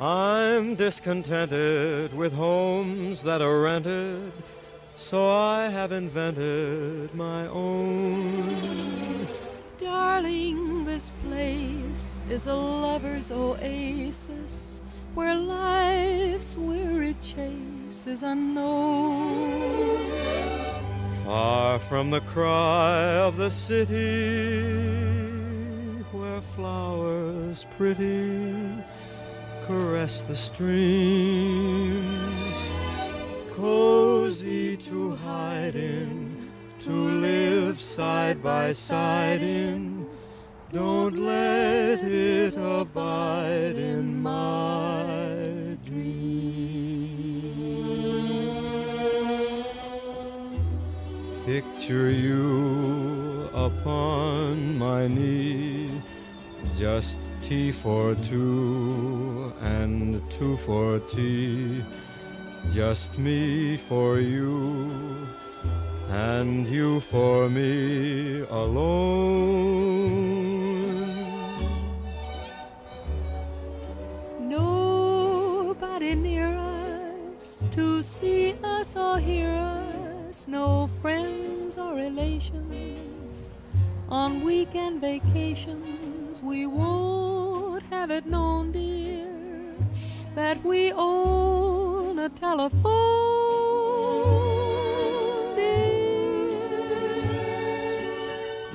I'm discontented with homes that are rented, so I have invented my own. Darling, this place is a lover's oasis where life's weary chase is unknown. Far from the cry of the city, where flowers pretty caress the streams, cozy to hide in, to live side by side in. Don't let it abide in my dreams. Picture you upon my knee, just tea for two and two for tea, just me for you and you for me alone. Nobody near us to see us or hear us, no friends or relations. On weekend vacations, we won't have it known, dear, that we own a telephone, dear.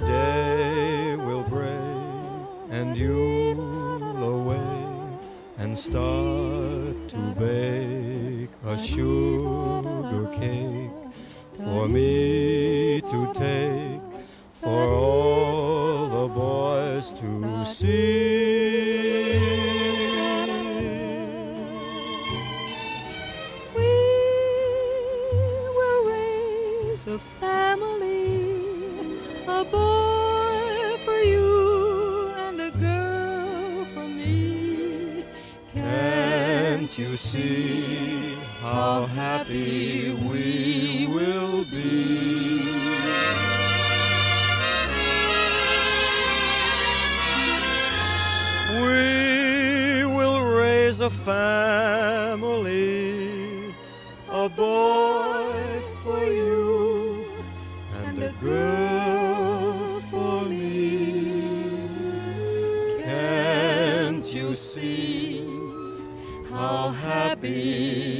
Day will break and you'll away and start to bake a sugar cake for me to take a family, a boy for you and a girl for me. Can't you see how happy we will be? We will raise a family, a boy for you see how happy